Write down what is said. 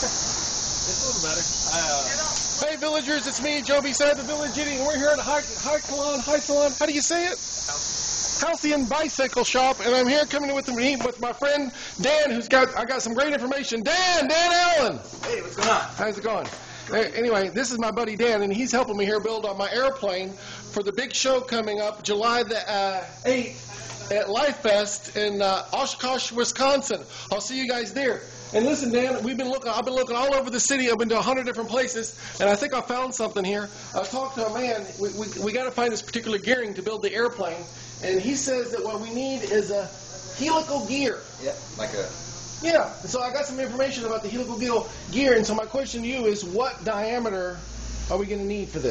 It's a little better. I, uh, Hey, villagers, it's me, Joby Saad the village eating. We're here at High, High Salon, High Salon. How do you say it? Halcyon Bicycle Shop, and I'm here coming with me with my friend Dan, who's got I got some great information. Dan, Dan Allen. hey, what's going on? How's it going? Uh, Anyway, this is my buddy Dan, and he's helping me here build on my airplane for the big show coming up July the uh, 8th at Lifest in uh, Oshkosh, Wisconsin. I'll see you guys there. And listen, Dan, we've been looking. I've been looking all over the city. I've been to a hundred different places, and I think I found something here. I talked to a man. We, we, we got to find this particular gearing to build the airplane, and he says that what we need is a helical gear. Yeah, like a. Yeah, so I got some information about the helical gear, gear, and so my question to you is, what diameter are we going to need for this?